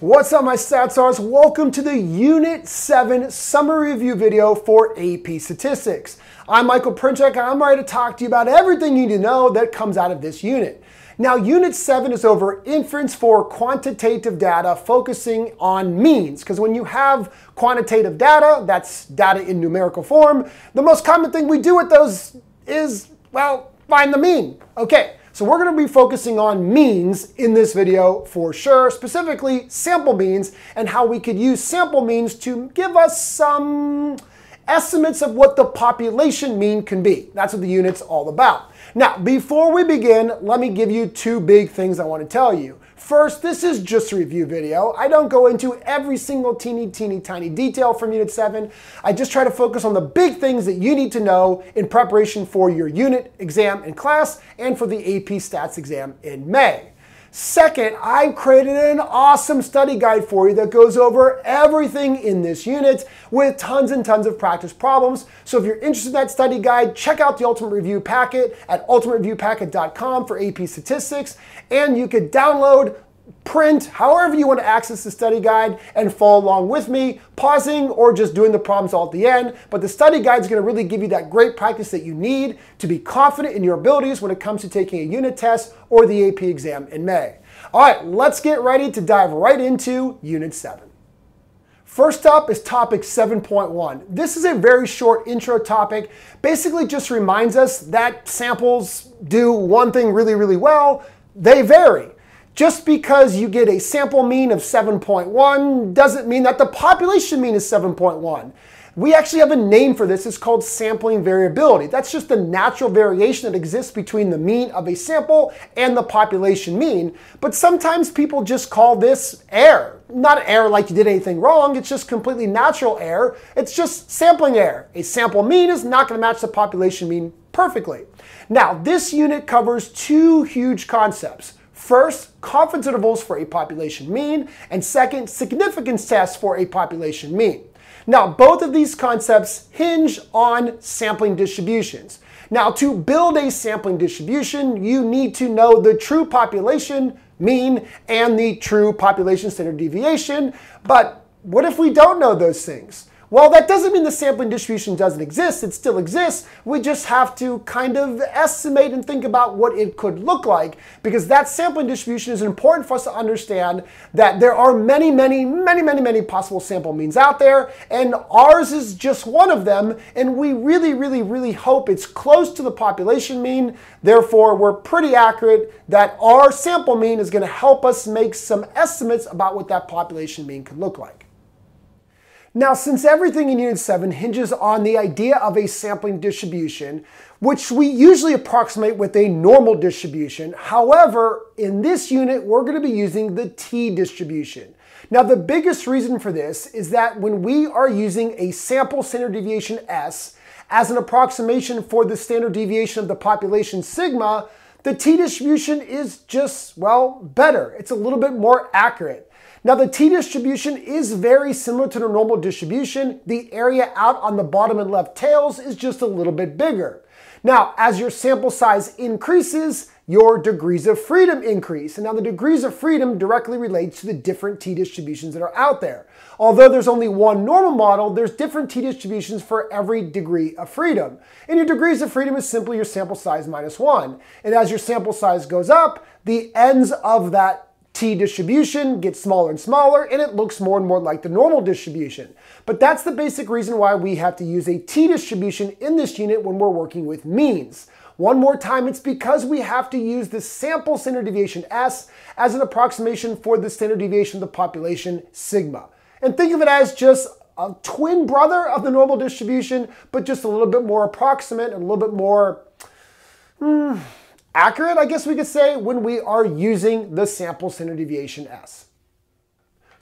What's up, my StatStars? Welcome to the Unit 7 summary review video for AP Statistics. I'm Michael Porinchak, and I'm ready to talk to you about everything you need to know that comes out of this unit. Now, Unit 7 is over inference for quantitative data focusing on means, because when you have quantitative data, that's data in numerical form, the most common thing we do with those is, well, find the mean. Okay, so we're going to be focusing on means in this video for sure, specifically sample means and how we could use sample means to give us some estimates of what the population mean can be. That's what the unit's all about. Now, before we begin, let me give you two big things I want to tell you. First, this is just a review video. I don't go into every single teeny, teeny, tiny detail from Unit 7. I just try to focus on the big things that you need to know in preparation for your unit exam in class and for the AP Stats exam in May. Second, I've created an awesome study guide for you that goes over everything in this unit with tons and tons of practice problems. So if you're interested in that study guide, check out the Ultimate Review Packet at ultimatereviewpacket.com for AP Statistics. And you could download print, however you want to access the study guide and follow along with me, pausing or just doing the problems all at the end. But the study guide is going to really give you that great practice that you need to be confident in your abilities when it comes to taking a unit test or the AP exam in May. All right, let's get ready to dive right into Unit 7. First up is topic 7.1. This is a very short intro topic. Basically just reminds us that samples do one thing really, really well. They vary. Just because you get a sample mean of 7.1 doesn't mean that the population mean is 7.1. We actually have a name for this. It's called sampling variability. That's just the natural variation that exists between the mean of a sample and the population mean. But sometimes people just call this error. Not error like you did anything wrong. It's just completely natural error. It's just sampling error. A sample mean is not going to match the population mean perfectly. Now, this unit covers two huge concepts. First, confidence intervals for a population mean, and second, significance tests for a population mean. Now, both of these concepts hinge on sampling distributions. Now, to build a sampling distribution, you need to know the true population mean and the true population standard deviation. But what if we don't know those things? Well, that doesn't mean the sampling distribution doesn't exist. It still exists. We just have to kind of estimate and think about what it could look like because that sampling distribution is important for us to understand that there are many, many, many, many, many possible sample means out there, and ours is just one of them. And we really, really, really hope it's close to the population mean. Therefore, we're pretty accurate that our sample mean is going to help us make some estimates about what that population mean could look like. Now, since everything in Unit 7 hinges on the idea of a sampling distribution, which we usually approximate with a normal distribution, however, in this unit, we're going to be using the t distribution. Now, the biggest reason for this is that when we are using a sample standard deviation S as an approximation for the standard deviation of the population sigma, the t distribution is just, well, better. It's a little bit more accurate. Now the t-distribution is very similar to the normal distribution. The area out on the bottom and left tails is just a little bit bigger. Now, as your sample size increases, your degrees of freedom increase. And now the degrees of freedom directly relates to the different t-distributions that are out there. Although there's only one normal model, there's different t-distributions for every degree of freedom. And your degrees of freedom is simply your sample size minus one. And as your sample size goes up, the ends of that T distribution gets smaller and smaller and it looks more and more like the normal distribution. But that's the basic reason why we have to use a T distribution in this unit when we're working with means. One more time, it's because we have to use the sample standard deviation S as an approximation for the standard deviation of the population sigma. And think of it as just a twin brother of the normal distribution, but just a little bit more approximate and a little bit more, hmm, accurate, I guess we could say, when we are using the sample standard deviation S.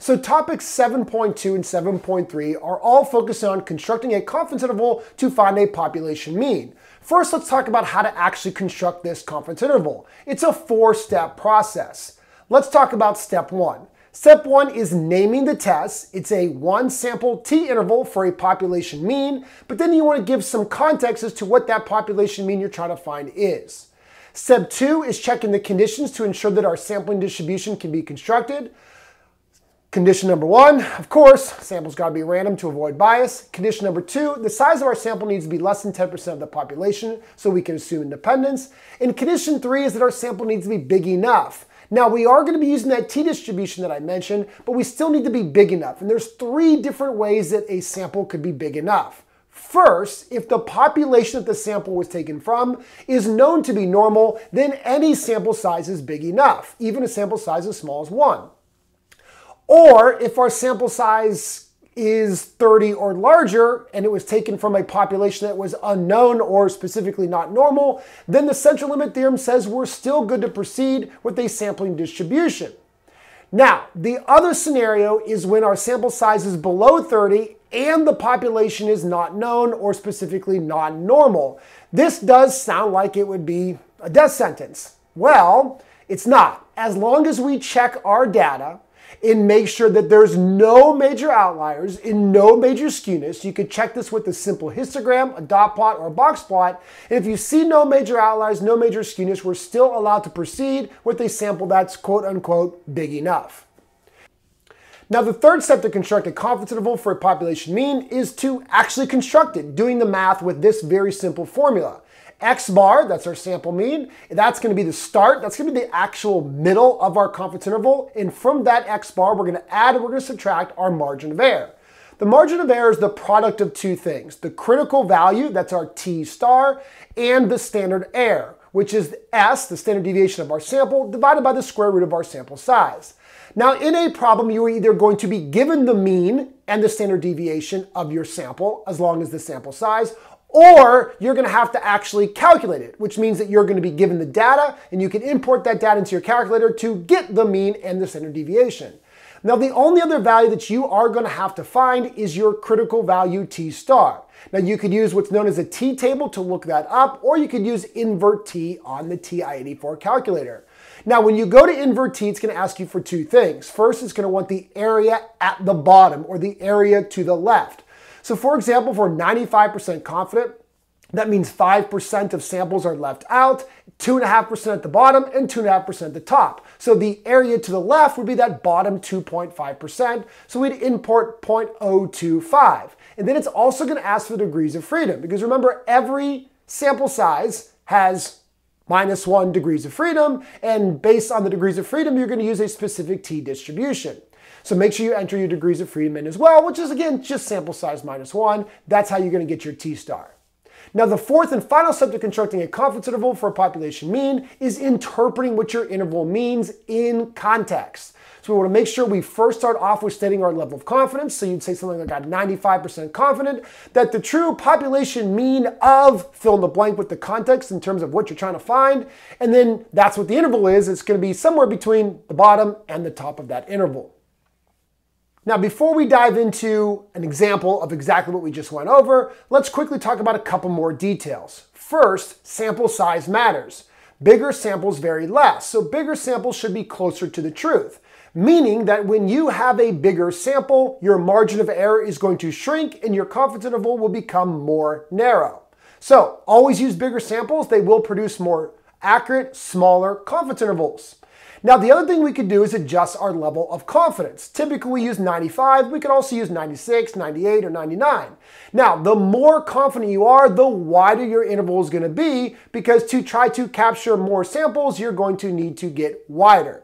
So topics 7.2 and 7.3 are all focused on constructing a confidence interval to find a population mean. First, let's talk about how to actually construct this confidence interval. It's a four-step process. Let's talk about step one. Step one is naming the test. It's a one sample t interval for a population mean, but then you want to give some context as to what that population mean you're trying to find is. Step two is checking the conditions to ensure that our sampling distribution can be constructed. Condition number one, of course, samples gotta be random to avoid bias. Condition number two, the size of our sample needs to be less than 10% of the population so we can assume independence. And condition three is that our sample needs to be big enough. Now we are gonna be using that t-distribution that I mentioned, but we still need to be big enough. And there's three different ways that a sample could be big enough. First, if the population that the sample was taken from is known to be normal, then any sample size is big enough, even a sample size as small as one. Or if our sample size is 30 or larger and it was taken from a population that was unknown or specifically not normal, then the central limit theorem says we're still good to proceed with a sampling distribution. Now, the other scenario is when our sample size is below 30 and the population is not known or specifically not normal. This does sound like it would be a death sentence. Well, it's not. As long as we check our data and make sure that there's no major outliers and no major skewness. You could check this with a simple histogram, a dot plot, or a box plot. And if you see no major outliers, no major skewness, we're still allowed to proceed with a sample that's quote unquote big enough. Now, the third step to construct a confidence interval for a population mean is to actually construct it, doing the math with this very simple formula. X bar, that's our sample mean, that's gonna be the start, that's gonna be the actual middle of our confidence interval. And from that X bar, we're gonna add and we're gonna subtract our margin of error. The margin of error is the product of two things, the critical value, that's our T star, and the standard error, which is S, the standard deviation of our sample, divided by the square root of our sample size. Now, in a problem, you are either going to be given the mean and the standard deviation of your sample, as long as the sample size, or you're going to have to actually calculate it, which means that you're going to be given the data and you can import that data into your calculator to get the mean and the standard deviation. Now, the only other value that you are going to have to find is your critical value T star. Now, you could use what's known as a T table to look that up, or you could use invert T on the TI-84 calculator. Now, when you go to invert T, it's going to ask you for two things. First, it's going to want the area at the bottom or the area to the left. So for example, we're 95% confident, that means 5% of samples are left out, 2.5% at the bottom, and 2.5% at the top. So the area to the left would be that bottom 2.5%. So we'd import 0.025. And then it's also going to ask for degrees of freedom because remember, every sample size has minus one degrees of freedom. And based on the degrees of freedom, you're going to use a specific t distribution. So make sure you enter your degrees of freedom in as well, which is again, just sample size minus one. That's how you're gonna get your T-star. Now, the fourth and final step to constructing a confidence interval for a population mean is interpreting what your interval means in context. So we want to make sure we first start off with stating our level of confidence. So you'd say something like I'm 95% confident that the true population mean of fill in the blank with the context in terms of what you're trying to find. And then that's what the interval is. It's going to be somewhere between the bottom and the top of that interval. Now, before we dive into an example of exactly what we just went over, let's quickly talk about a couple more details. First, sample size matters. Bigger samples vary less, so bigger samples should be closer to the truth. Meaning that when you have a bigger sample, your margin of error is going to shrink and your confidence interval will become more narrow. So always use bigger samples. They will produce more accurate, smaller confidence intervals. Now, the other thing we could do is adjust our level of confidence. Typically, we use 95. We could also use 96, 98, or 99. Now, the more confident you are, the wider your interval is going to be because to try to capture more samples, you're going to need to get wider.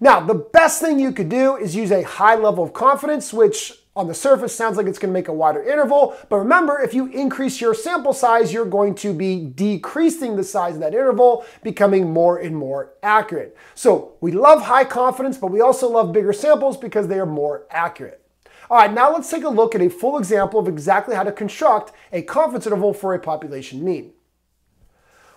Now, the best thing you could do is use a high level of confidence, which on the surface sounds like it's going to make a wider interval, but remember, if you increase your sample size, you're going to be decreasing the size of that interval, becoming more and more accurate. So we love high confidence, but we also love bigger samples because they are more accurate. All right, now let's take a look at a full example of exactly how to construct a confidence interval for a population mean.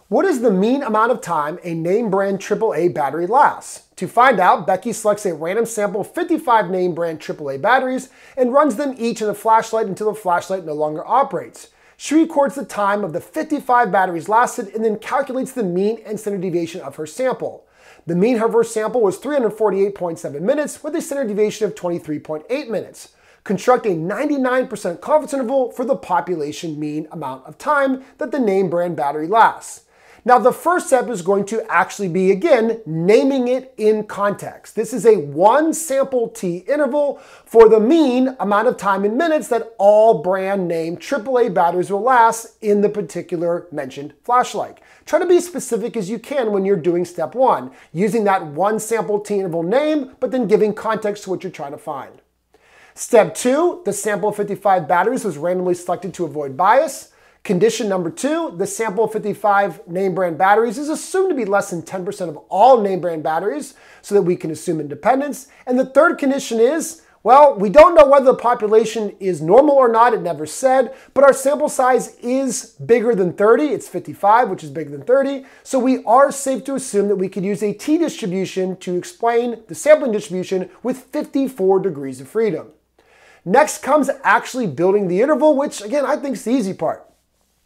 What is the mean amount of time a name brand AAA battery lasts? To find out, Becky selects a random sample of 55 name brand AAA batteries and runs them each in a flashlight until the flashlight no longer operates. She records the time of the 55 batteries lasted and then calculates the mean and standard deviation of her sample. The mean of her sample was 348.7 minutes with a standard deviation of 23.8 minutes. Construct a 99% confidence interval for the population mean amount of time that the name brand battery lasts. Now, the first step is going to actually be, again, naming it in context. This is a one sample t interval for the mean amount of time in minutes that all brand name AAA batteries will last in the particular mentioned flashlight. Try to be specific as you can when you're doing step one, using that one sample t interval name, but then giving context to what you're trying to find. Step two, the sample of 55 batteries was randomly selected to avoid bias. Condition number two, the sample of 55 name brand batteries is assumed to be less than 10% of all name brand batteries so that we can assume independence. And the third condition is, well, we don't know whether the population is normal or not, it never said, but our sample size is bigger than 30. It's 55, which is bigger than 30. So we are safe to assume that we could use a t distribution to explain the sampling distribution with 54 degrees of freedom. Next comes actually building the interval, which again, I think is the easy part.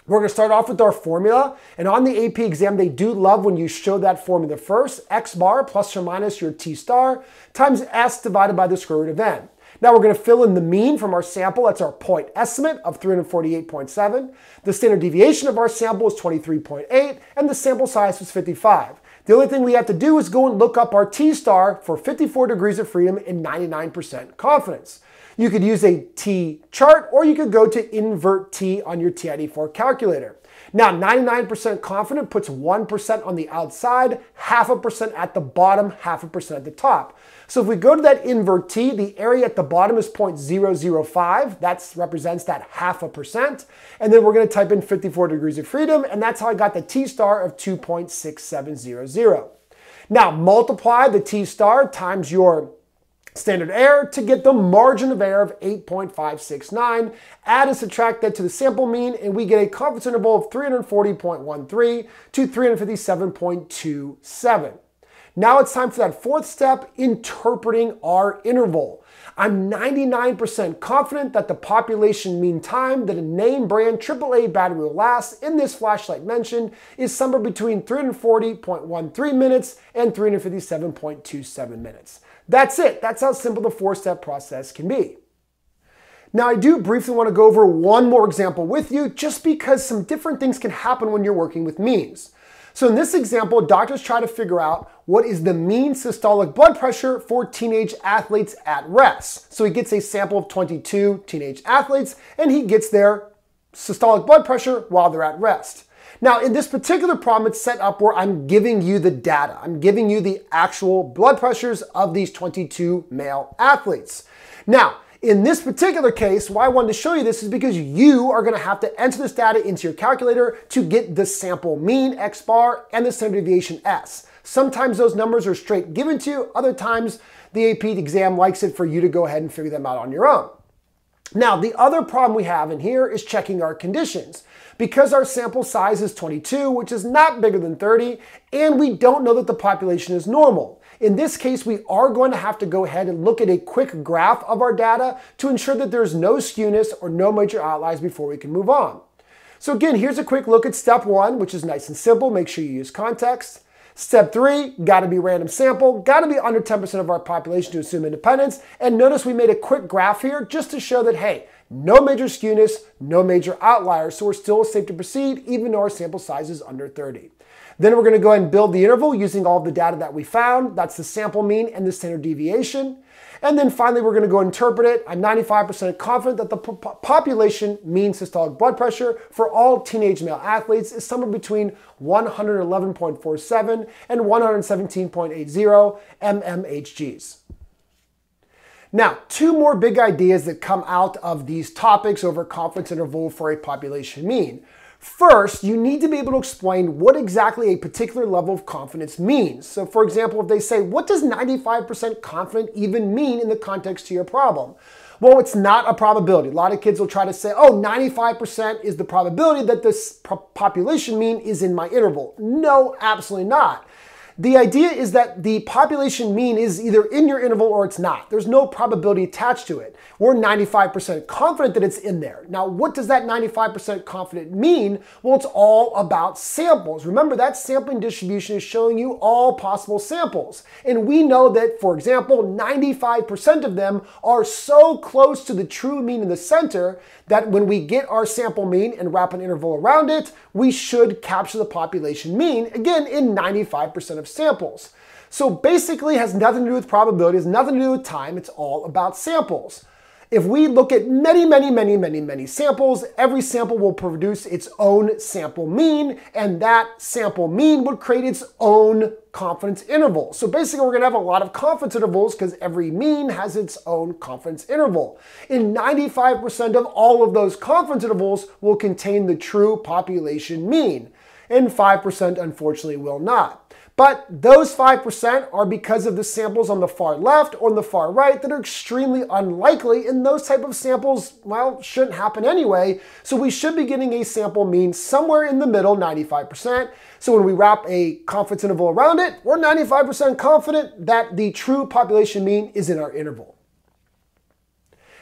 We're going to start off with our formula. And on the AP exam, they do love when you show that formula first. X bar plus or minus your T star times S divided by the square root of N. Now we're going to fill in the mean from our sample. That's our point estimate of 348.7. The standard deviation of our sample is 23.8 and the sample size was 55. The only thing we have to do is go and look up our T star for 54 degrees of freedom and 99% confidence. You could use a T chart or you could go to invert T on your TI-84 calculator. Now, 99% confident puts 1% on the outside, half a percent at the bottom, half a percent at the top. So if we go to that invert T, the area at the bottom is 0.005. That represents that half a percent. And then we're going to type in 54 degrees of freedom, and that's how I got the T star of 2.6700. Now, multiply the T star times your standard error to get the margin of error of 8.569. Add and subtract that to the sample mean, and we get a confidence interval of 340.13 to 357.27. Now it's time for that fourth step, interpreting our interval. I'm 99% confident that the population mean time that a name brand AAA battery will last in this flashlight mentioned is somewhere between 340.13 minutes and 357.27 minutes. That's it. That's how simple the four step process can be. Now, I do briefly want to go over one more example with you just because some different things can happen when you're working with means. So in this example, doctors try to figure out what is the mean systolic blood pressure for teenage athletes at rest. So he gets a sample of 22 teenage athletes and he gets their systolic blood pressure while they're at rest. Now, in this particular problem, it's set up where I'm giving you the data. I'm giving you the actual blood pressures of these 22 male athletes. Now, in this particular case, why I wanted to show you this is because you are going to have to enter this data into your calculator to get the sample mean X bar and the standard deviation S. Sometimes those numbers are straight given to you. Other times the AP exam likes it for you to go ahead and figure them out on your own. Now, the other problem we have in here is checking our conditions. Because our sample size is 22, which is not bigger than 30, and we don't know that the population is normal. In this case, we are going to have to go ahead and look at a quick graph of our data to ensure that there's no skewness or no major outliers before we can move on. So again, here's a quick look at step one, which is nice and simple. Make sure you use context. Step three, gotta be random sample, gotta be under 10% of our population to assume independence. And notice we made a quick graph here just to show that, hey, no major skewness, no major outliers, so we're still safe to proceed even though our sample size is under 30. Then we're going to go ahead and build the interval using all the data that we found. That's the sample mean and the standard deviation. And then finally, we're going to go interpret it. I'm 95% confident that the population mean systolic blood pressure for all teenage male athletes is somewhere between 111.47 and 117.80 mmHgs. Now, two more big ideas that come out of these topics over confidence interval for a population mean. First, you need to be able to explain what exactly a particular level of confidence means. So for example, if they say, what does 95% confident even mean in the context to your problem? Well, it's not a probability. A lot of kids will try to say, oh, 95% is the probability that this population mean is in my interval. No, absolutely not. The idea is that the population mean is either in your interval or it's not. There's no probability attached to it. We're 95% confident that it's in there. Now, what does that 95% confident mean? Well, it's all about samples. Remember, that sampling distribution is showing you all possible samples. And we know that, for example, 95% of them are so close to the true mean in the center that when we get our sample mean and wrap an interval around it, we should capture the population mean, again, in 95% of samples. So basically has nothing to do with probability, has nothing to do with time, it's all about samples. If we look at many, many, many, many, many samples, every sample will produce its own sample mean, and that sample mean would create its own confidence interval. So basically, we're gonna have a lot of confidence intervals because every mean has its own confidence interval. In 95% of all of those confidence intervals will contain the true population mean, and 5% unfortunately will not. But those 5% are because of the samples on the far left or on the far right that are extremely unlikely, and those type of samples, well, shouldn't happen anyway. So we should be getting a sample mean somewhere in the middle, 95%. So when we wrap a confidence interval around it, we're 95% confident that the true population mean is in our interval.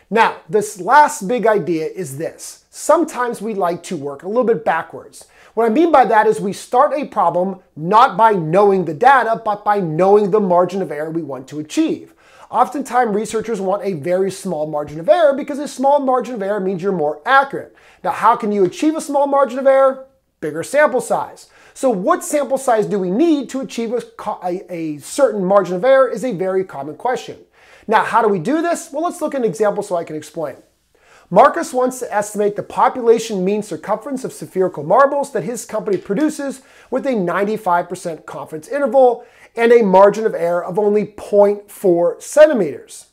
Now, this last big idea is this. Sometimes we like to work a little bit backwards. What I mean by that is we start a problem not by knowing the data, but by knowing the margin of error we want to achieve. Oftentimes, researchers want a very small margin of error because a small margin of error means you're more accurate. Now, how can you achieve a small margin of error? Bigger sample size. So what sample size do we need to achieve a, a, certain margin of error is a very common question. Now, how do we do this? Well, let's look at an example so I can explain. Marcus wants to estimate the population mean circumference of spherical marbles that his company produces with a 95% confidence interval and a margin of error of only 0.4 centimeters.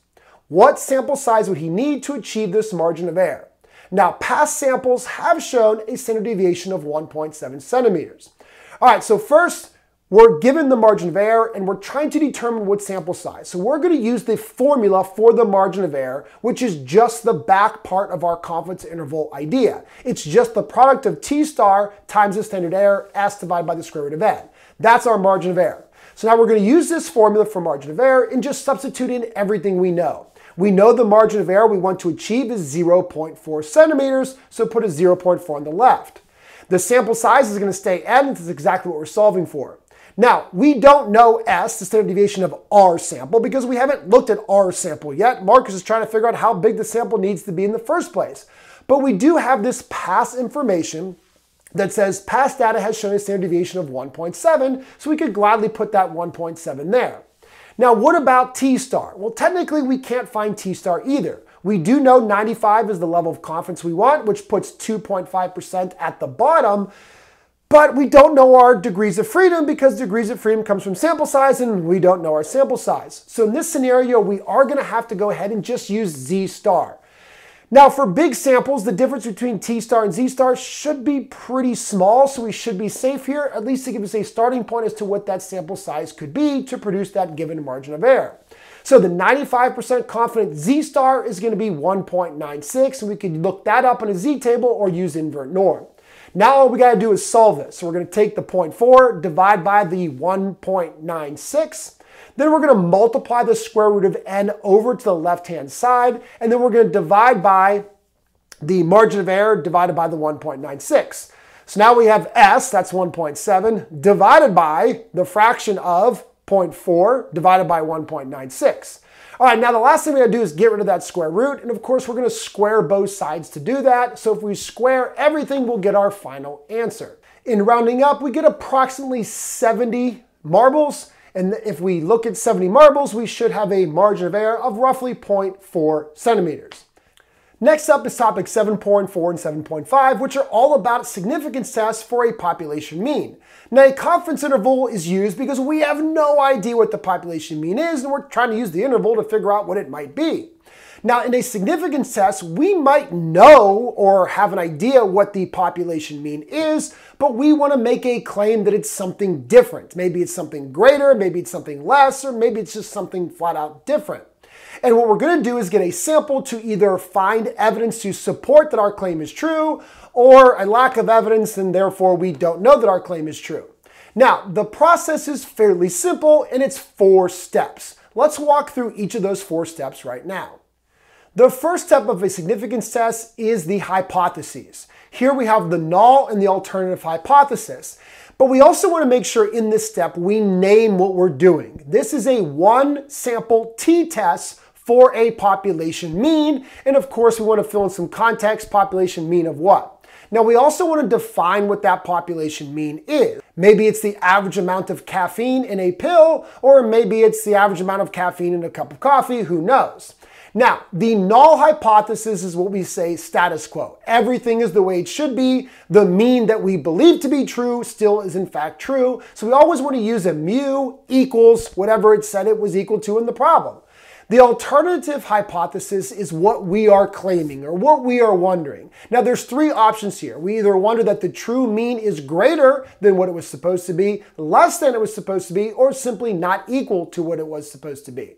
What sample size would he need to achieve this margin of error? Now, past samples have shown a standard deviation of 1.7 centimeters. All right, so first, we're given the margin of error and we're trying to determine what sample size. So we're going to use the formula for the margin of error, which is just the back part of our confidence interval idea. It's just the product of t star times the standard error s divided by the square root of n. That's our margin of error. So now we're going to use this formula for margin of error and just substitute in everything we know. We know the margin of error we want to achieve is 0.4 centimeters, so put a 0.4 on the left. The sample size is going to stay n, this is exactly what we're solving for. Now, we don't know S, the standard deviation of our sample, because we haven't looked at our sample yet. Marcus is trying to figure out how big the sample needs to be in the first place. But we do have this past information that says past data has shown a standard deviation of 1.7, so we could gladly put that 1.7 there. Now, what about T-star? Well, technically we can't find T-star either. We do know 95 is the level of confidence we want, which puts 2.5% at the bottom. But we don't know our degrees of freedom because degrees of freedom comes from sample size and we don't know our sample size. So in this scenario, we are going to have to go ahead and just use Z star. Now for big samples, the difference between T star and Z star should be pretty small, so we should be safe here, at least to give us a starting point as to what that sample size could be to produce that given margin of error. So the 95% confident Z star is going to be 1.96, and we could look that up in a Z table or use invert norm. Now all we got to do is solve this. So we're going to take the 0.4, divide by the 1.96. Then we're going to multiply the square root of n over to the left-hand side. And then we're going to divide by the margin of error divided by the 1.96. So now we have s, that's 1.7, divided by the fraction of 0.4 divided by 1.96. All right, now the last thing we gotta do is get rid of that square root. And of course, we're gonna square both sides to do that. So if we square everything, we'll get our final answer. In rounding up, we get approximately 70 marbles. And if we look at 70 marbles, we should have a margin of error of roughly 0.4 centimeters. Next up is topic 7.4 and 7.5, which are all about significance tests for a population mean. Now, a confidence interval is used because we have no idea what the population mean is, and we're trying to use the interval to figure out what it might be. Now, in a significance test, we might know or have an idea what the population mean is, but we want to make a claim that it's something different. Maybe it's something greater, maybe it's something less, or maybe it's just something flat out different. And what we're going to do is get a sample to either find evidence to support that our claim is true or a lack of evidence and therefore we don't know that our claim is true. Now, the process is fairly simple and it's four steps. Let's walk through each of those four steps right now. The first step of a significance test is the hypotheses. Here we have the null and the alternative hypothesis. But we also want to make sure in this step we name what we're doing. This is a one sample t-test for a population mean. And of course, we want to fill in some context, population mean of what? Now, we also want to define what that population mean is. Maybe it's the average amount of caffeine in a pill, or maybe it's the average amount of caffeine in a cup of coffee, who knows? Now, the null hypothesis is what we say status quo. Everything is the way it should be. The mean that we believe to be true still is in fact true. So we always want to use a mu equals whatever it said it was equal to in the problem. The alternative hypothesis is what we are claiming or what we are wondering. Now there's three options here. We either wonder that the true mean is greater than what it was supposed to be, less than it was supposed to be, or simply not equal to what it was supposed to be.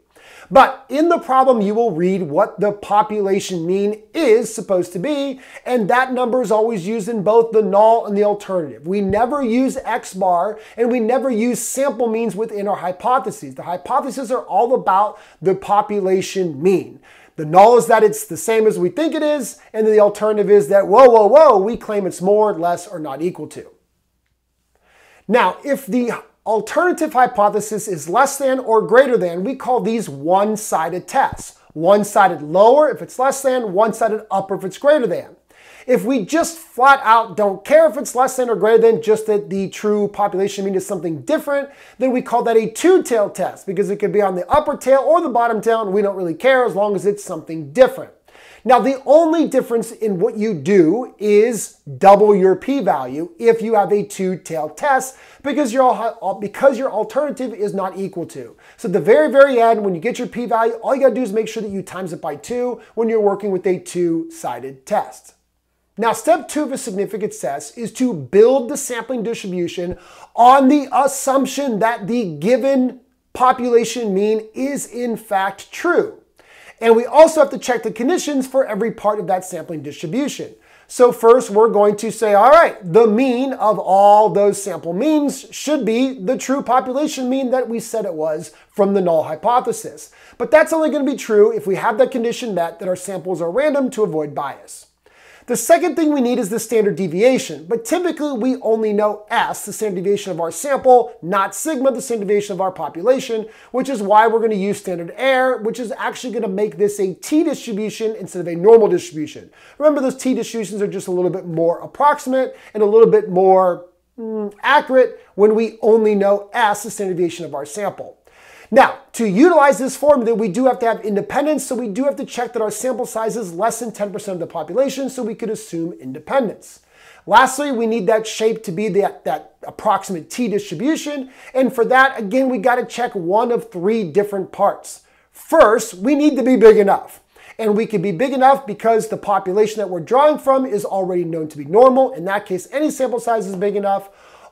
But in the problem, you will read what the population mean is supposed to be, and that number is always used in both the null and the alternative. We never use X bar, and we never use sample means within our hypotheses. The hypotheses are all about the population mean. The null is that it's the same as we think it is, and the alternative is that, whoa, whoa, whoa, we claim it's more, less, or not equal to. Now, if the alternative hypothesis is less than or greater than, we call these one-sided tests. One-sided lower if it's less than, one-sided upper if it's greater than. If we just flat out don't care if it's less than or greater than, just that the true population mean is something different, then we call that a two-tailed test because it could be on the upper tail or the bottom tail and we don't really care as long as it's something different. Now, the only difference in what you do is double your p-value if you have a two-tailed test because your, uh, because your alternative is not equal to. So at the very, very end, when you get your p-value, all you gotta do is make sure that you times it by two when you're working with a two-sided test. Now, step two of a significance test is to build the sampling distribution on the assumption that the given population mean is in fact true. And we also have to check the conditions for every part of that sampling distribution. So first we're going to say, all right, the mean of all those sample means should be the true population mean that we said it was from the null hypothesis. But that's only going to be true if we have that condition met that our samples are random to avoid bias. The second thing we need is the standard deviation, but typically we only know S, the standard deviation of our sample, not sigma, the standard deviation of our population, which is why we're going to use standard error, which is actually going to make this a t-distribution instead of a normal distribution. Remember those t-distributions are just a little bit more approximate and a little bit more mm, accurate when we only know S, the standard deviation of our sample. Now, to utilize this formula, we do have to have independence, so we do have to check that our sample size is less than 10% of the population, so we could assume independence. Lastly, we need that shape to be that, that approximate t-distribution, and for that, again, we gotta check one of three different parts. First, we need to be big enough. And we can be big enough because the population that we're drawing from is already known to be normal. In that case, any sample size is big enough.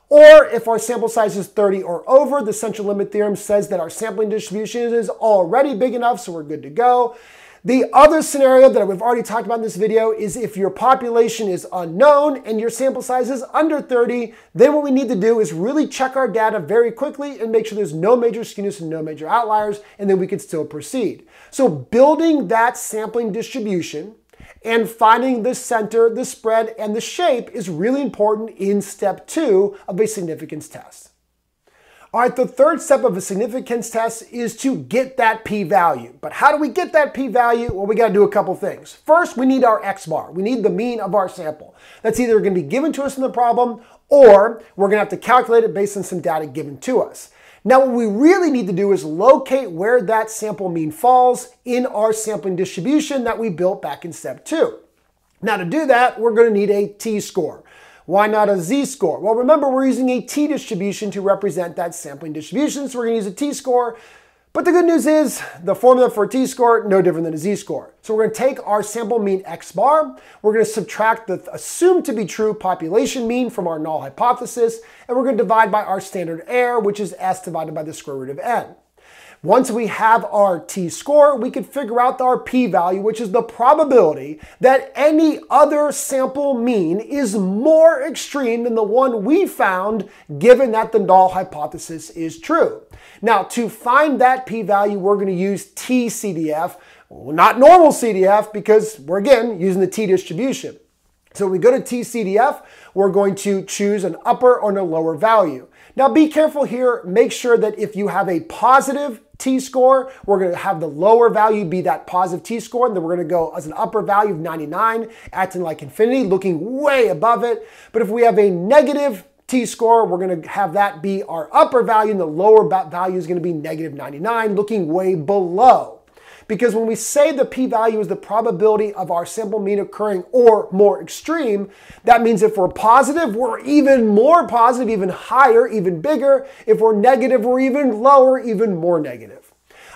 Or if our sample size is 30 or over, the central limit theorem says that our sampling distribution is already big enough, so we're good to go. The other scenario that we've already talked about in this video is if your population is unknown and your sample size is under 30, then what we need to do is really check our data very quickly and make sure there's no major skewness and no major outliers, and then we can still proceed. So building that sampling distribution and finding the center, the spread, and the shape is really important in step two of a significance test. All right, the third step of a significance test is to get that p-value. But how do we get that p-value? Well, we got to do a couple things. First, we need our x-bar. We need the mean of our sample. That's either going to be given to us in the problem or we're going to have to calculate it based on some data given to us. Now what we really need to do is locate where that sample mean falls in our sampling distribution that we built back in step two. Now to do that, we're gonna need a t-score. Why not a z-score? Well, remember we're using a t-distribution to represent that sampling distribution, so we're gonna use a t-score but the good news is the formula for a t-score, no different than a z-score. So we're gonna take our sample mean x bar, we're gonna subtract the assumed to be true population mean from our null hypothesis, and we're gonna divide by our standard error, which is s divided by the square root of n. Once we have our t-score, we can figure out our p-value, which is the probability that any other sample mean is more extreme than the one we found, given that the null hypothesis is true. Now, to find that p-value, we're going to use t-CDF, not normal CDF, because we're, again, using the t-distribution. So we go to t-CDF, we're going to choose an upper or a lower value. Now be careful here. Make sure that if you have a positive t-score, we're going to have the lower value be that positive t-score, and then we're going to go as an upper value of 99, acting like infinity, looking way above it. But if we have a negative t-score, we're going to have that be our upper value, and the lower value is going to be negative 99, looking way below. Because when we say the p-value is the probability of our sample mean occurring or more extreme, that means if we're positive, we're even more positive, even higher, even bigger. If we're negative, we're even lower, even more negative.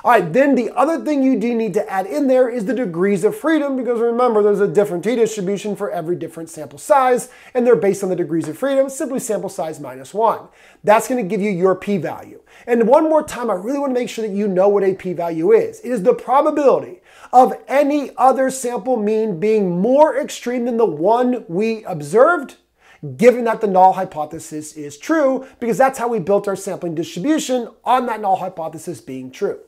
All right, then the other thing you do need to add in there is the degrees of freedom because remember there's a different t-distribution for every different sample size and they're based on the degrees of freedom, simply sample size minus one. That's gonna give you your p-value. And one more time, I really wanna make sure that you know what a p-value is. It is the probability of any other sample mean being more extreme than the one we observed given that the null hypothesis is true, because that's how we built our sampling distribution on that null hypothesis being true.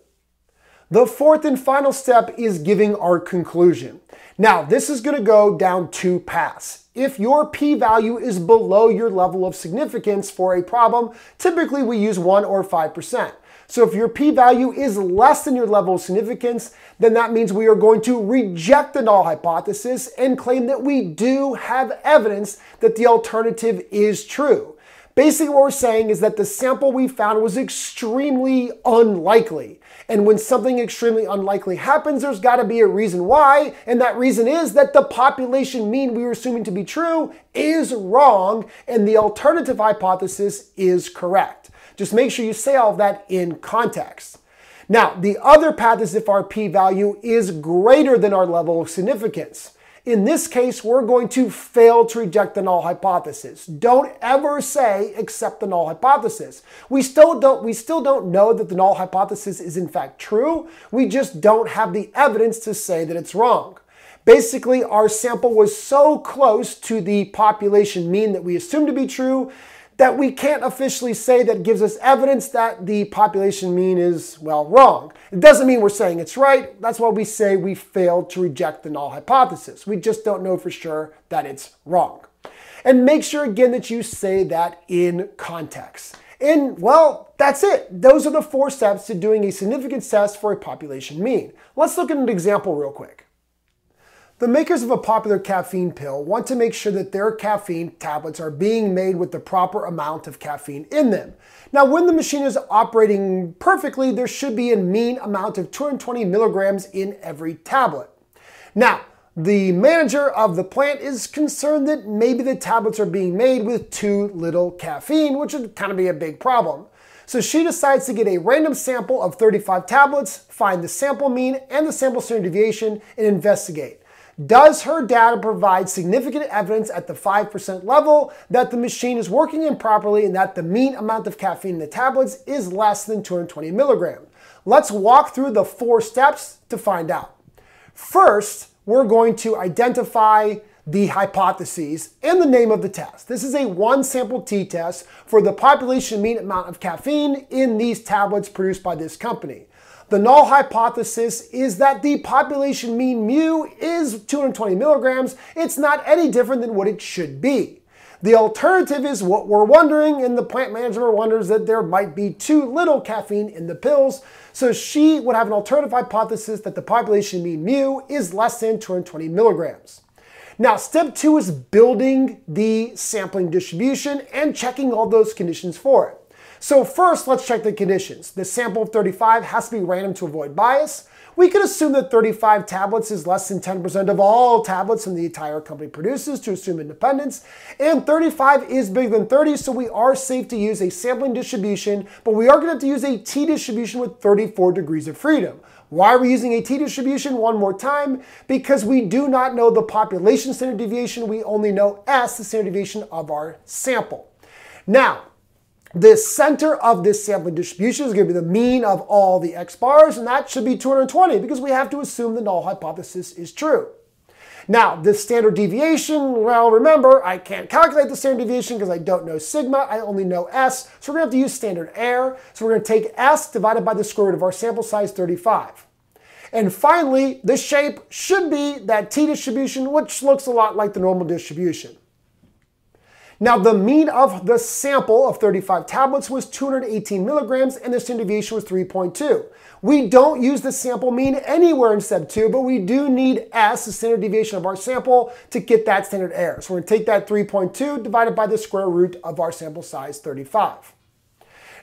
The fourth and final step is giving our conclusion. Now, this is going to go down two paths. If your p-value is below your level of significance for a problem, typically we use 1 or 5%. So if your p-value is less than your level of significance, then that means we are going to reject the null hypothesis and claim that we do have evidence that the alternative is true. Basically what we're saying is that the sample we found was extremely unlikely. And when something extremely unlikely happens, there's got to be a reason why. And that reason is that the population mean we were assuming to be true is wrong, and the alternative hypothesis is correct. Just make sure you say all of that in context. Now, the other path is if our p-value is greater than our level of significance. In this case, we're going to fail to reject the null hypothesis. Don't ever say accept the null hypothesis. We still don't we still don't know that the null hypothesis is in fact true. We just don't have the evidence to say that it's wrong. Basically, our sample was so close to the population mean that we assumed to be true that we can't officially say that gives us evidence that the population mean is, well, wrong. It doesn't mean we're saying it's right. That's why we say we failed to reject the null hypothesis. We just don't know for sure that it's wrong. And make sure again that you say that in context. And well, that's it. Those are the four steps to doing a significance test for a population mean. Let's look at an example real quick. The makers of a popular caffeine pill want to make sure that their caffeine tablets are being made with the proper amount of caffeine in them. Now, when the machine is operating perfectly, there should be a mean amount of 220 milligrams in every tablet. Now, the manager of the plant is concerned that maybe the tablets are being made with too little caffeine, which would kind of be a big problem. So she decides to get a random sample of 35 tablets, find the sample mean and the sample standard deviation, and investigate. Does her data provide significant evidence at the 5% level that the machine is working improperly and that the mean amount of caffeine in the tablets is less than 220 milligrams? Let's walk through the four steps to find out. First, we're going to identify the hypotheses and the name of the test. This is a one sample t-test for the population mean amount of caffeine in these tablets produced by this company. The null hypothesis is that the population mean mu is 220 milligrams. It's not any different than what it should be. The alternative is what we're wondering, and the plant manager wonders that there might be too little caffeine in the pills. So she would have an alternative hypothesis that the population mean mu is less than 220 milligrams. Now, step two is building the sampling distribution and checking all those conditions for it. So first, let's check the conditions. The sample of 35 has to be random to avoid bias. We could assume that 35 tablets is less than 10% of all tablets from the entire company produces to assume independence. And 35 is bigger than 30, so we are safe to use a sampling distribution, but we are gonna have to use a t-distribution with 34 degrees of freedom. Why are we using a t-distribution one more time? Because we do not know the population standard deviation, we only know S, the standard deviation of our sample. Now, the center of this sampling distribution is going to be the mean of all the x bars, and that should be 220 because we have to assume the null hypothesis is true. Now, the standard deviation, well, remember, I can't calculate the standard deviation because I don't know sigma, I only know s, so we're going to have to use standard error. So we're going to take s divided by the square root of our sample size 35. And finally, the shape should be that t-distribution, which looks a lot like the normal distribution. Now, the mean of the sample of 35 tablets was 218 milligrams, and the standard deviation was 3.2. We don't use the sample mean anywhere in step two, but we do need S, the standard deviation of our sample, to get that standard error. So we're gonna take that 3.2 divided by the square root of our sample size 35.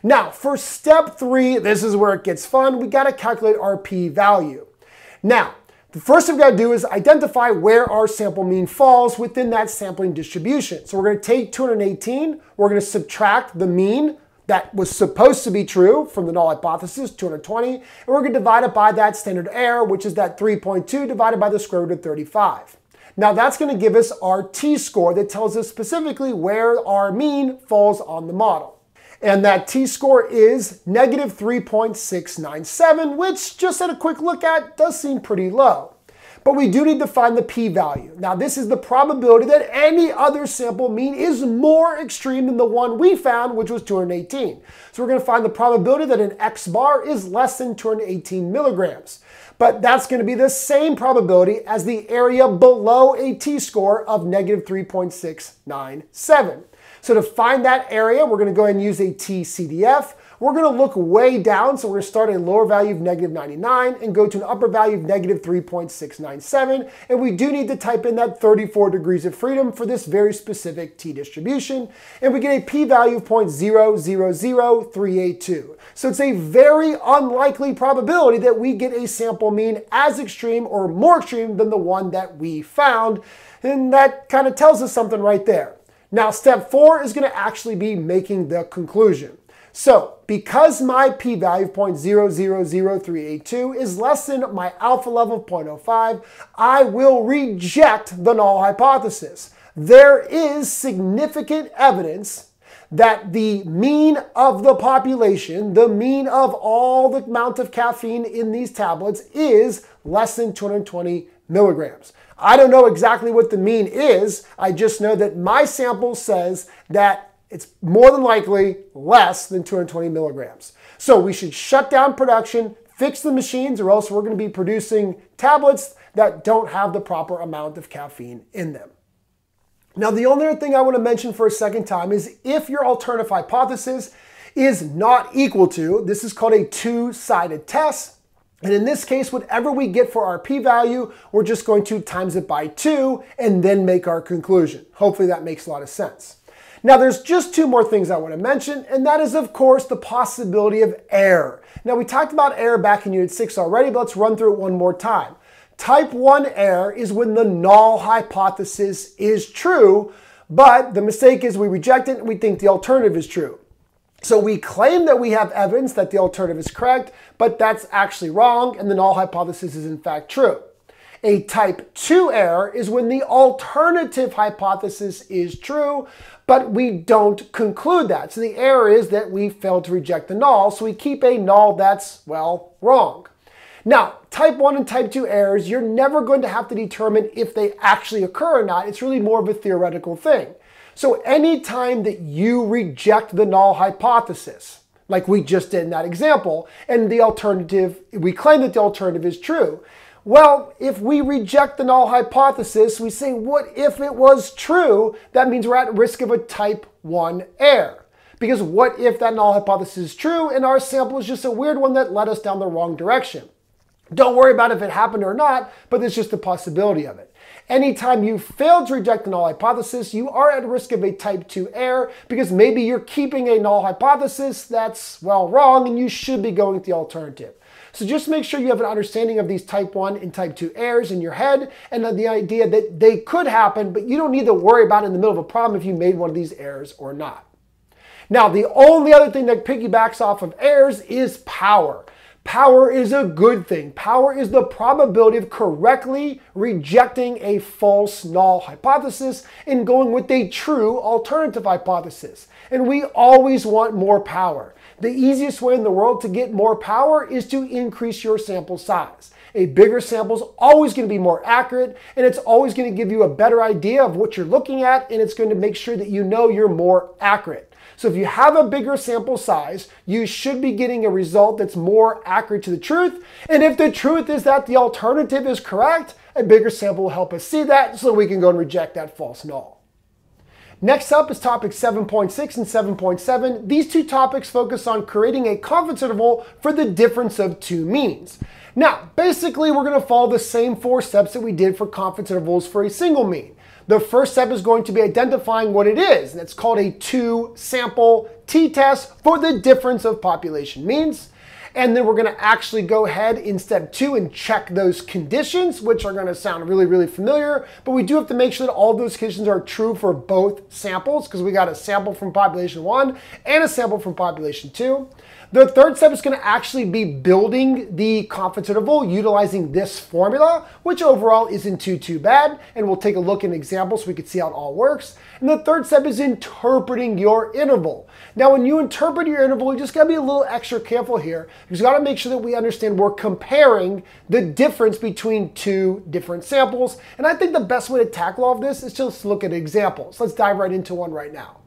Now, for step three, this is where it gets fun. We gotta calculate our p-value. Now, the first thing we gotta do is identify where our sample mean falls within that sampling distribution. So we're gonna take 218, we're gonna subtract the mean that was supposed to be true from the null hypothesis, 220, and we're gonna divide it by that standard error, which is that 3.2 divided by the square root of 35. Now that's gonna give us our t-score that tells us specifically where our mean falls on the model. And that t-score is negative 3.697, which just at a quick look at does seem pretty low. But we do need to find the p-value. Now this is the probability that any other sample mean is more extreme than the one we found, which was 218. So we're gonna find the probability that an x bar is less than 218 milligrams. But that's gonna be the same probability as the area below a t-score of negative 3.697. So to find that area, we're gonna go ahead and use a TCDF. We're gonna look way down, so we're gonna start at a lower value of negative 99 and go to an upper value of negative 3.697. And we do need to type in that 34 degrees of freedom for this very specific t-distribution. And we get a p-value of 0.000382. So it's a very unlikely probability that we get a sample mean as extreme or more extreme than the one that we found. And that kind of tells us something right there. Now, step four is going to actually be making the conclusion. So, because my p-value of 0.000382 is less than my alpha level of 0.05, I will reject the null hypothesis. There is significant evidence that the mean of the population, the mean of all the amount of caffeine in these tablets is less than 220 milligrams. I don't know exactly what the mean is. I just know that my sample says that it's more than likely less than 220 milligrams. So we should shut down production, fix the machines, or else we're going to be producing tablets that don't have the proper amount of caffeine in them. Now, the only other thing I want to mention for a second time is if your alternative hypothesis is not equal to, this is called a two-sided test. And in this case, whatever we get for our p-value, we're just going to times it by two and then make our conclusion. Hopefully that makes a lot of sense. Now there's just two more things I want to mention, and that is of course the possibility of error. Now we talked about error back in Unit 6 already, but let's run through it one more time. Type 1 error is when the null hypothesis is true, but the mistake is we reject it and we think the alternative is true. So we claim that we have evidence that the alternative is correct, but that's actually wrong and the null hypothesis is in fact true. A type 2 error is when the alternative hypothesis is true, but we don't conclude that. So the error is that we failed to reject the null, so we keep a null that's, well, wrong. Now, type 1 and type 2 errors, you're never going to have to determine if they actually occur or not. It's really more of a theoretical thing. So anytime that you reject the null hypothesis, like we just did in that example, and the alternative, we claim that the alternative is true. Well, if we reject the null hypothesis, we say, what if it was true? That means we're at risk of a type 1 error. Because what if that null hypothesis is true and our sample is just a weird one that led us down the wrong direction? Don't worry about if it happened or not, but there's just a possibility of it. Anytime you fail to reject the null hypothesis, you are at risk of a type 2 error because maybe you're keeping a null hypothesis that's, well, wrong and you should be going with the alternative. So just make sure you have an understanding of these type 1 and type 2 errors in your head and the idea that they could happen, but you don't need to worry about it in the middle of a problem if you made one of these errors or not. Now, the only other thing that piggybacks off of errors is power. Power is a good thing. Power is the probability of correctly rejecting a false null hypothesis and going with a true alternative hypothesis. And we always want more power. The easiest way in the world to get more power is to increase your sample size. A bigger sample is always going to be more accurate and it's always going to give you a better idea of what you're looking at and it's going to make sure that you know you're more accurate. So if you have a bigger sample size, you should be getting a result that's more accurate to the truth. And if the truth is that the alternative is correct, a bigger sample will help us see that so we can go and reject that false null. Next up is topic 7.6 and 7.7. These two topics focus on creating a confidence interval for the difference of two means. Now, basically, we're going to follow the same four steps that we did for confidence intervals for a single mean. The first step is going to be identifying what it is, and it's called a two sample t-test for the difference of population means. And then we're going to actually go ahead in step two and check those conditions, which are going to sound really, really familiar. But we do have to make sure that all those conditions are true for both samples because we got a sample from population one and a sample from population two. The third step is going to actually be building the confidence interval utilizing this formula, which overall isn't too, too bad. And we'll take a look at an example so we can see how it all works. And the third step is interpreting your interval. Now, when you interpret your interval, you just got to be a little extra careful here because you got to make sure that we understand we're comparing the difference between two different samples. And I think the best way to tackle all of this is just look at examples. Let's dive right into one right now.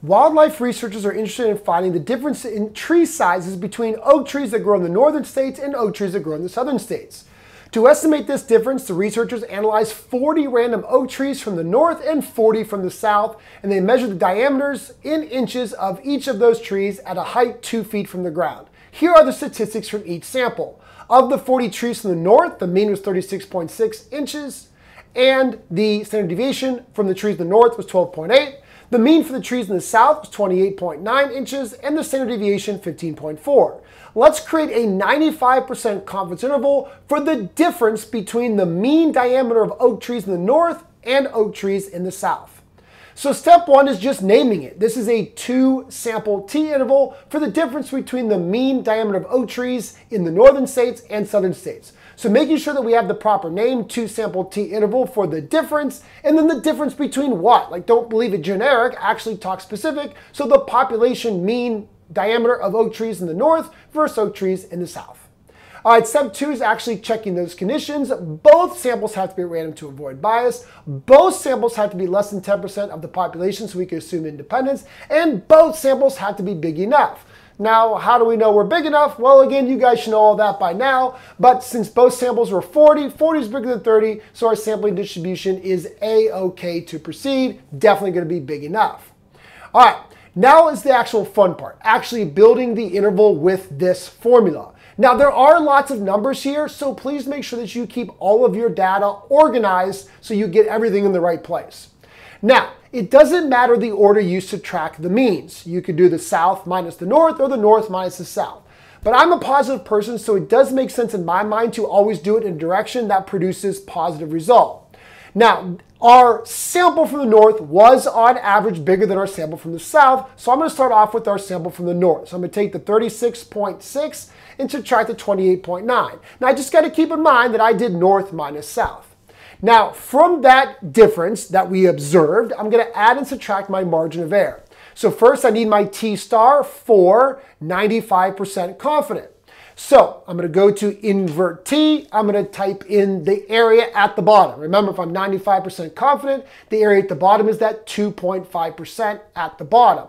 Wildlife researchers are interested in finding the difference in tree sizes between oak trees that grow in the northern states and oak trees that grow in the southern states. To estimate this difference, the researchers analyzed 40 random oak trees from the north and 40 from the south, and they measured the diameters in inches of each of those trees at a height 2 feet from the ground. Here are the statistics from each sample. Of the 40 trees from the north, the mean was 36.6 inches, and the standard deviation from the trees in the north was 12.8. The mean for the trees in the south was 28.9 inches and the standard deviation 15.4. Let's create a 95% confidence interval for the difference between the mean diameter of oak trees in the north and oak trees in the south. So step one is just naming it. This is a two sample t interval for the difference between the mean diameter of oak trees in the northern states and southern states. So making sure that we have the proper name, two sample t interval for the difference, and then the difference between what? Like don't believe it generic, actually talk specific. So the population mean diameter of oak trees in the north versus oak trees in the south. All right, step two is actually checking those conditions. Both samples have to be random to avoid bias. Both samples have to be less than 10% of the population so we can assume independence. And both samples have to be big enough. Now, how do we know we're big enough? Well, again, you guys should know all that by now, but since both samples were 40, 40 is bigger than 30, so our sampling distribution is A-OK to proceed, definitely gonna be big enough. All right, now is the actual fun part, actually building the interval with this formula. Now, there are lots of numbers here, so please make sure that you keep all of your data organized so you get everything in the right place. Now, it doesn't matter the order you subtract the means. You could do the south minus the north or the north minus the south. But I'm a positive person, so it does make sense in my mind to always do it in a direction that produces positive result. Now, our sample from the north was on average bigger than our sample from the south, so I'm going to start off with our sample from the north. So I'm going to take the 36.6 and subtract the 28.9. Now, I just got to keep in mind that I did north minus south. Now, from that difference that we observed, I'm going to add and subtract my margin of error. So first I need my T star for 95% confident. So I'm going to go to invert T. I'm going to type in the area at the bottom. Remember, if I'm 95% confident, the area at the bottom is that 2.5% at the bottom.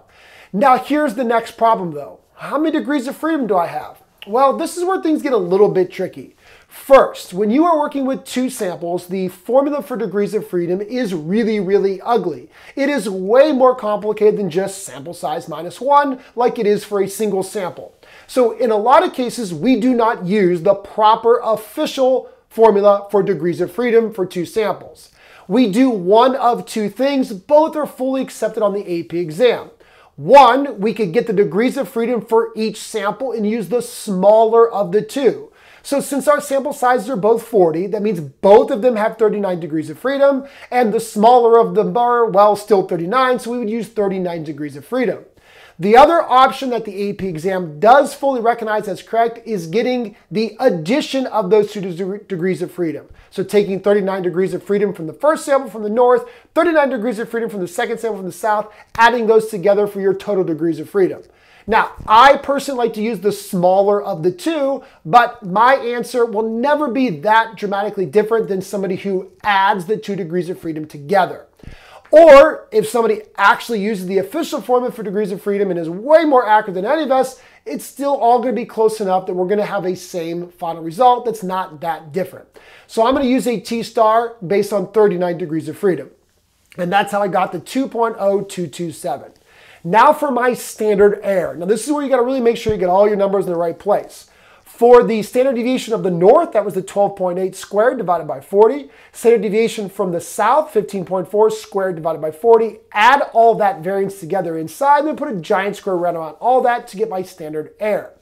Now here's the next problem though. How many degrees of freedom do I have? Well, this is where things get a little bit tricky. First, when you are working with two samples, the formula for degrees of freedom is really, really ugly. It is way more complicated than just sample size minus one, like it is for a single sample. So in a lot of cases, we do not use the proper official formula for degrees of freedom for two samples. We do one of two things. Both are fully accepted on the AP exam. One, we could get the degrees of freedom for each sample and use the smaller of the two. So since our sample sizes are both 40, that means both of them have 39 degrees of freedom, and the smaller of them are, well, still 39, so we would use 39 degrees of freedom. The other option that the AP exam does fully recognize as correct is getting the addition of those two degrees of freedom. So taking 39 degrees of freedom from the first sample from the north, 39 degrees of freedom from the second sample from the south, adding those together for your total degrees of freedom. Now, I personally like to use the smaller of the two, but my answer will never be that dramatically different than somebody who adds the two degrees of freedom together. Or if somebody actually uses the official formula for degrees of freedom and is way more accurate than any of us, it's still all going to be close enough that we're going to have a same final result that's not that different. So I'm going to use a T star based on 39 degrees of freedom. And that's how I got the 2.0227. Now for my standard error. Now this is where you got to really make sure you get all your numbers in the right place. For the standard deviation of the north, that was the 12.8 squared divided by 40. Standard deviation from the south, 15.4 squared divided by 40. Add all that variance together inside, then put a giant square root around all that to get my standard error.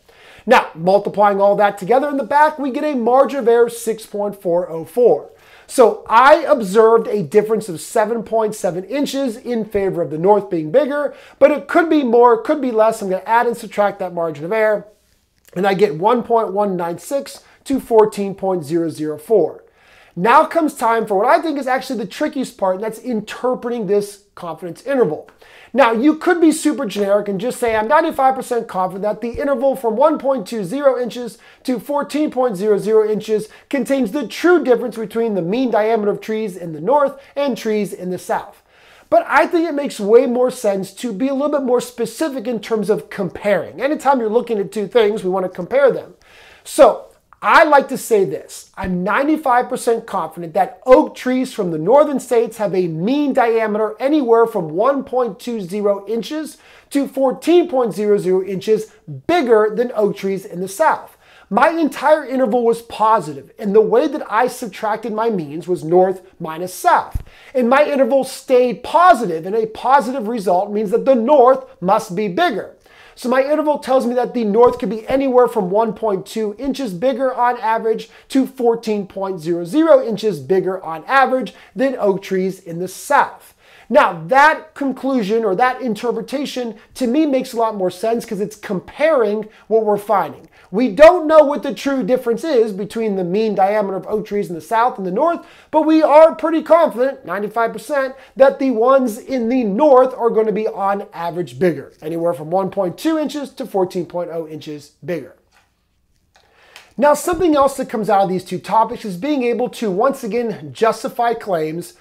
Now, multiplying all that together in the back, we get a margin of error 6.404. So I observed a difference of 7.7 inches in favor of the north being bigger, but it could be more, it could be less. I'm going to add and subtract that margin of error, and I get 1.196 to 14.004. Now comes time for what I think is actually the trickiest part, and that's interpreting this confidence interval. Now, you could be super generic and just say, I'm 95% confident that the interval from 1.20 inches to 14.00 inches contains the true difference between the mean diameter of trees in the north and trees in the south. But I think it makes way more sense to be a little bit more specific in terms of comparing. Anytime you're looking at two things, we want to compare them. So I like to say this I'm 95% confident that oak trees from the northern states have a mean diameter anywhere from 1.20 inches to 14.00 inches bigger than oak trees in the south. My entire interval was positive, and the way that I subtracted my means was north minus south. And my interval stayed positive, and a positive result means that the north must be bigger. So my interval tells me that the north could be anywhere from 1.2 inches bigger on average to 14.00 inches bigger on average than oak trees in the south. Now, that conclusion or that interpretation to me makes a lot more sense because it's comparing what we're finding. We don't know what the true difference is between the mean diameter of oak trees in the south and the north, but we are pretty confident, 95%, that the ones in the north are going to be on average bigger, anywhere from 1.2 inches to 14.0 inches bigger. Now, something else that comes out of these two topics is being able to once again justify claims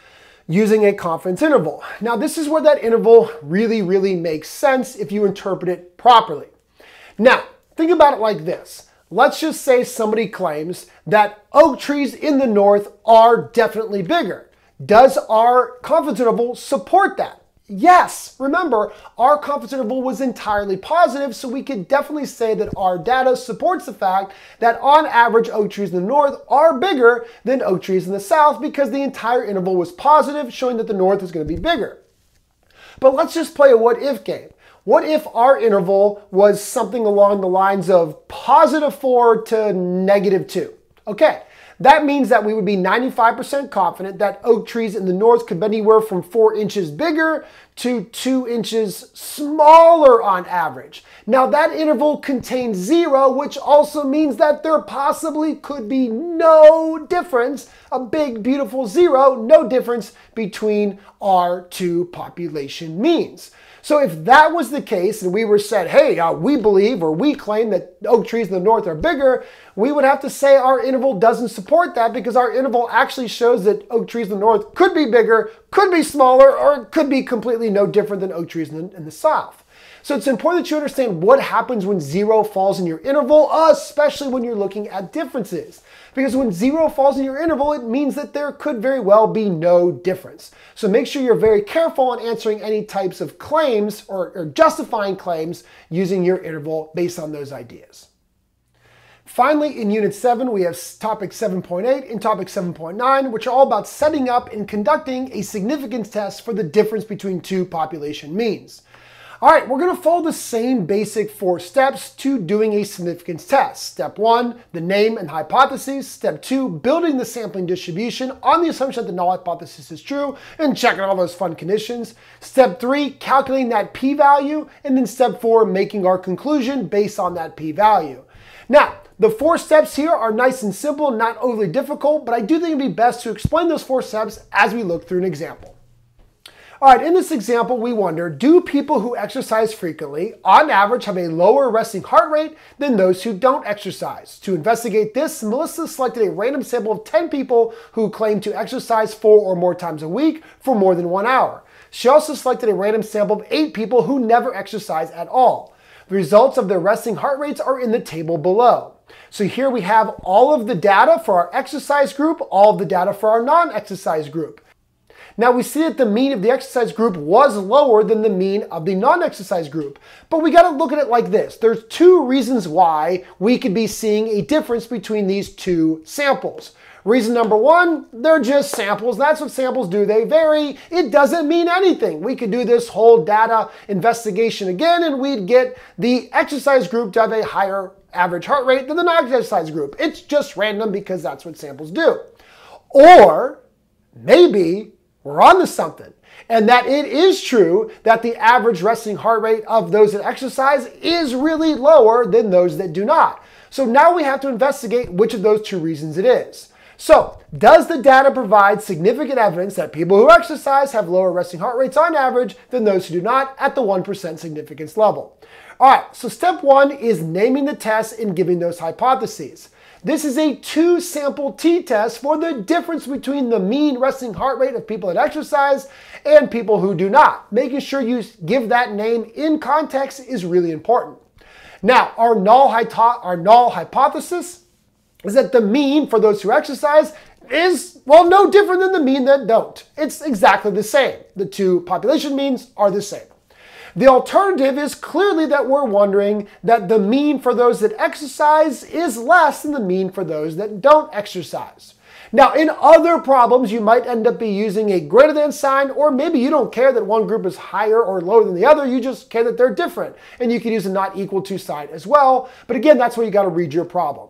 using a confidence interval. Now, this is where that interval really, really makes sense if you interpret it properly. Now, think about it like this. Let's just say somebody claims that oak trees in the north are definitely bigger. Does our confidence interval support that? Yes, remember, our confidence interval was entirely positive, so we could definitely say that our data supports the fact that on average, oak trees in the north are bigger than oak trees in the south because the entire interval was positive, showing that the north is going to be bigger. But let's just play a what if game. What if our interval was something along the lines of positive 4 to negative 2? Okay, that means that we would be 95% confident that oak trees in the north could be anywhere from 4 inches bigger to 2 inches smaller on average. Now that interval contains zero, which also means that there possibly could be no difference, a big beautiful zero, no difference between our two population means. So if that was the case and we were said, hey, uh, we believe or we claim that oak trees in the north are bigger, we would have to say our interval doesn't support that because our interval actually shows that oak trees in the north could be bigger, could be smaller, or could be completely no different than oak trees in the, in the south. So it's important that you understand what happens when zero falls in your interval, especially when you're looking at differences. Because when zero falls in your interval, it means that there could very well be no difference. So make sure you're very careful in answering any types of claims or, or justifying claims using your interval based on those ideas. Finally, in Unit 7, we have Topic 7.8 and Topic 7.9, which are all about setting up and conducting a significance test for the difference between two population means. All right, we're gonna follow the same basic four steps to doing a significance test. Step one, the name and hypotheses. Step two, building the sampling distribution on the assumption that the null hypothesis is true and checking all those fun conditions. Step three, calculating that p-value. And then step four, making our conclusion based on that p-value. Now, the four steps here are nice and simple, not overly difficult, but I do think it'd be best to explain those four steps as we look through an example. All right, in this example, we wonder, do people who exercise frequently, on average, have a lower resting heart rate than those who don't exercise? To investigate this, Melissa selected a random sample of 10 people who claim to exercise four or more times a week for more than one hour. She also selected a random sample of eight people who never exercise at all. The results of their resting heart rates are in the table below. So here we have all of the data for our exercise group, all of the data for our non-exercise group. Now we see that the mean of the exercise group was lower than the mean of the non-exercise group. But we got to look at it like this. There's two reasons why we could be seeing a difference between these two samples. Reason number one, they're just samples. That's what samples do. They vary. It doesn't mean anything. We could do this whole data investigation again and we'd get the exercise group to have a higher average heart rate than the non-exercise group. It's just random because that's what samples do. Or maybe we're on to something. And that it is true that the average resting heart rate of those that exercise is really lower than those that do not. So now we have to investigate which of those two reasons it is. So, does the data provide significant evidence that people who exercise have lower resting heart rates on average than those who do not at the 1% significance level? All right, so step one is naming the test and giving those hypotheses. This is a two sample t-test for the difference between the mean resting heart rate of people that exercise and people who do not. Making sure you give that name in context is really important. Now, our null, our null hypothesis is that the mean for those who exercise is, well, no different than the mean that don't. It's exactly the same. The two population means are the same. The alternative is clearly that we're wondering that the mean for those that exercise is less than the mean for those that don't exercise. Now, in other problems, you might end up be using a greater than sign, or maybe you don't care that one group is higher or lower than the other. You just care that they're different. And you can use a not equal to sign as well. But again, that's where you got to read your problem.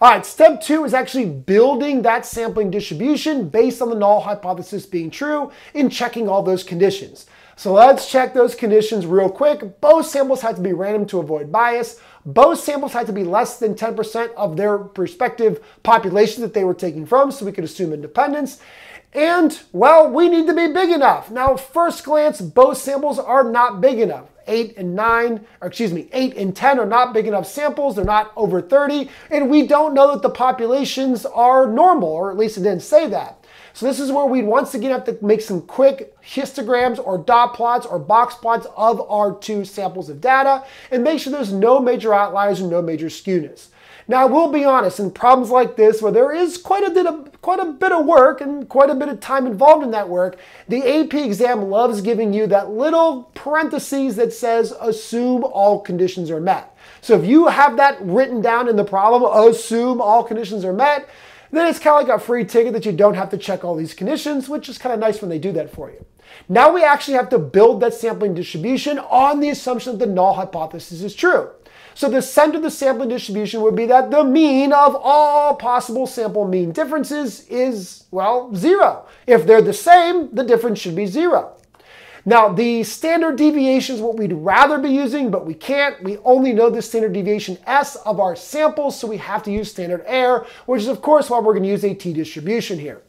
All right, step two is actually building that sampling distribution based on the null hypothesis being true and checking all those conditions. So let's check those conditions real quick. Both samples had to be random to avoid bias. Both samples had to be less than 10% of their respective population that they were taking from, so we could assume independence. And, well, we need to be big enough. Now, first glance, both samples are not big enough. 8 and 9, or excuse me, 8 and 10 are not big enough samples. They're not over 30. And we don't know that the populations are normal, or at least it didn't say that. So this is where we'd once again have to make some quick histograms or dot plots or box plots of our two samples of data and make sure there's no major outliers and no major skewness. Now, I will be honest, in problems like this, where there is quite a bit of quite a bit of work and quite a bit of time involved in that work, the AP exam loves giving you that little parentheses that says assume all conditions are met. So if you have that written down in the problem, assume all conditions are met, then it's kind of like a free ticket that you don't have to check all these conditions, which is kind of nice when they do that for you. Now we actually have to build that sampling distribution on the assumption that the null hypothesis is true. So the center of the sampling distribution would be that the mean of all possible sample mean differences is, well, zero. If they're the same, the difference should be zero. Now, the standard deviation is what we'd rather be using, but we can't. We only know the standard deviation S of our samples, so we have to use standard error, which is, of course, why we're going to use a t-distribution here.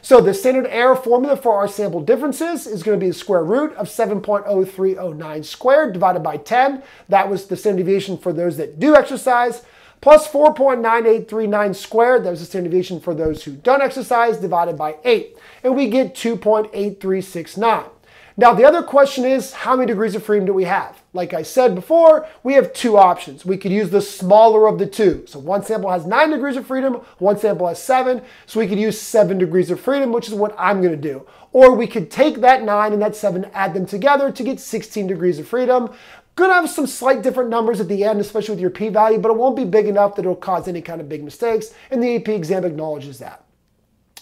So the standard error formula for our sample differences is going to be the square root of 7.0309 squared divided by 10. That was the standard deviation for those that do exercise plus 4.9839 squared, that was the standard deviation for those who don't exercise, divided by 8. And we get 2.8369. Now, the other question is how many degrees of freedom do we have? Like I said before, we have two options. We could use the smaller of the two. So one sample has nine degrees of freedom, one sample has seven. So we could use seven degrees of freedom, which is what I'm going to do. Or we could take that nine and that seven, add them together to get 16 degrees of freedom. Gonna have some slight different numbers at the end, especially with your p-value, but it won't be big enough that it'll cause any kind of big mistakes. And the AP exam acknowledges that.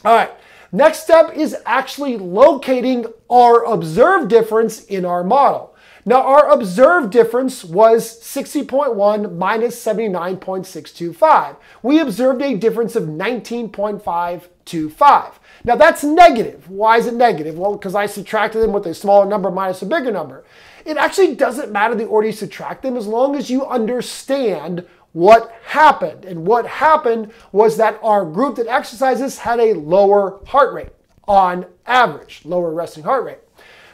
All right. Next step is actually locating our observed difference in our model. Now, our observed difference was 60.1 minus 79.625. We observed a difference of 19.525. Now, that's negative. Why is it negative? Well, because I subtracted them with a smaller number minus a bigger number. It actually doesn't matter the order you subtract them as long as you understand what happened. And what happened was that our group that exercises had a lower heart rate on average, lower resting heart rate.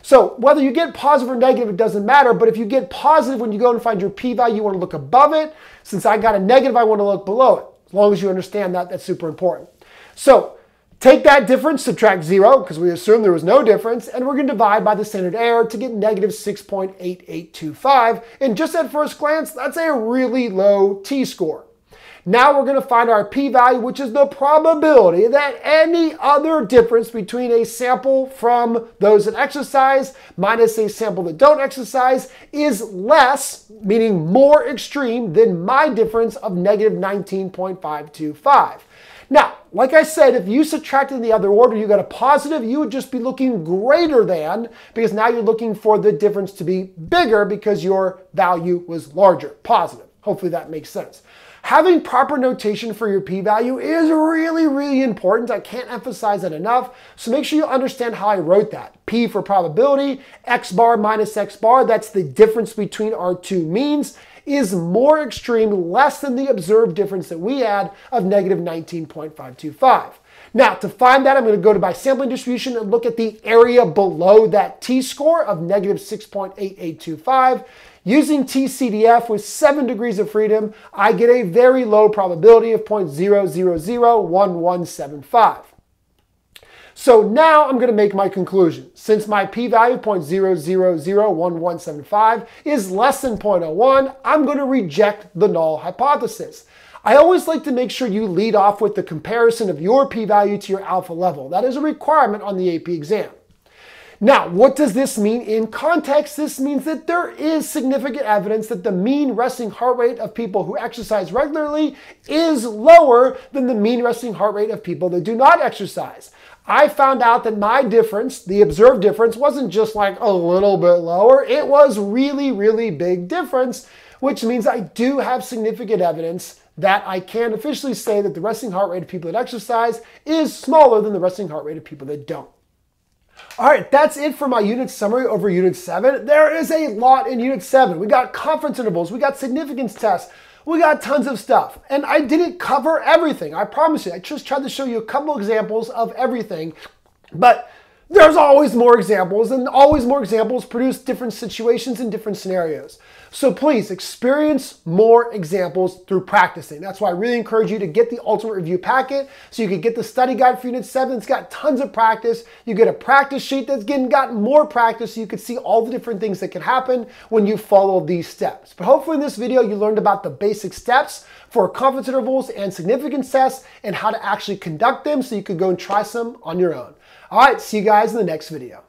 So whether you get positive or negative, it doesn't matter. But if you get positive when you go and find your p-value, you want to look above it. Since I got a negative, I want to look below it. As long as you understand that, that's super important. So take that difference, subtract zero, because we assume there was no difference, and we're going to divide by the standard error to get negative 6.8825. And just at first glance, that's a really low t-score. Now we're going to find our p-value, which is the probability that any other difference between a sample from those that exercise minus a sample that don't exercise is less, meaning more extreme than my difference of negative 19.525. Now, like I said, if you subtracted in the other order, you got a positive, you would just be looking greater than because now you're looking for the difference to be bigger because your value was larger, positive. Hopefully that makes sense. Having proper notation for your p-value is really, really important. I can't emphasize that enough. So make sure you understand how I wrote that. P for probability, x bar minus x bar, that's the difference between our two means, is more extreme, less than the observed difference that we had of negative 19.525. Now, to find that, I'm going to go to my sampling distribution and look at the area below that t-score of negative 6.8825. Using TCDF with 7 degrees of freedom, I get a very low probability of 0.0001175. So now I'm going to make my conclusion. Since my p-value 0.0001175 is less than 0.01, I'm going to reject the null hypothesis. I always like to make sure you lead off with the comparison of your p-value to your alpha level. That is a requirement on the AP exam. Now, what does this mean in context? This means that there is significant evidence that the mean resting heart rate of people who exercise regularly is lower than the mean resting heart rate of people that do not exercise. I found out that my difference, the observed difference, wasn't just like a little bit lower. It was really, really big difference, which means I do have significant evidence that I can officially say that the resting heart rate of people that exercise is smaller than the resting heart rate of people that don't. All right, that's it for my unit summary over Unit 7. There is a lot in Unit 7. We got confidence intervals, we got significance tests, we got tons of stuff. And I didn't cover everything, I promise you. I just tried to show you a couple examples of everything. But there's always more examples, and always more examples produce different situations and different scenarios. So please experience more examples through practicing. That's why I really encourage you to get the Ultimate Review Packet so you can get the study guide for Unit 7. It's got tons of practice. You get a practice sheet that's getting got more practice so you can see all the different things that can happen when you follow these steps. But hopefully in this video you learned about the basic steps for confidence intervals and significance tests and how to actually conduct them so you could go and try some on your own. All right, see you guys in the next video.